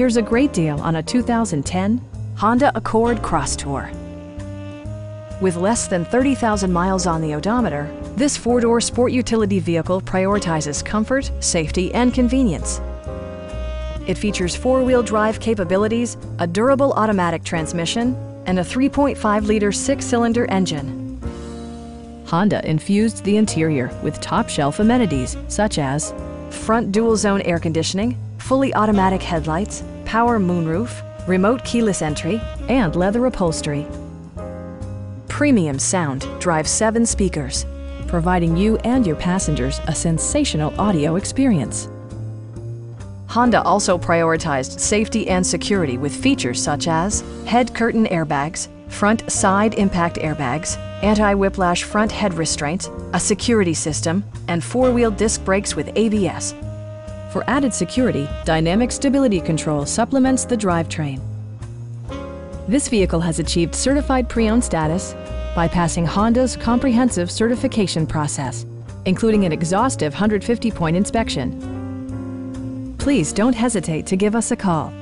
Here's a great deal on a 2010 Honda Accord Crosstour. With less than 30,000 miles on the odometer, this four-door sport utility vehicle prioritizes comfort, safety, and convenience. It features four-wheel drive capabilities, a durable automatic transmission, and a 3.5-liter six-cylinder engine. Honda infused the interior with top-shelf amenities such as front dual-zone air conditioning, fully automatic headlights, power moonroof, remote keyless entry, and leather upholstery. Premium sound drives seven speakers, providing you and your passengers a sensational audio experience. Honda also prioritized safety and security with features such as head curtain airbags, front side impact airbags, anti-whiplash front head restraints, a security system, and four-wheel disc brakes with ABS. For added security, Dynamic Stability Control supplements the drivetrain. This vehicle has achieved certified pre-owned status by passing Honda's comprehensive certification process, including an exhaustive 150-point inspection. Please don't hesitate to give us a call.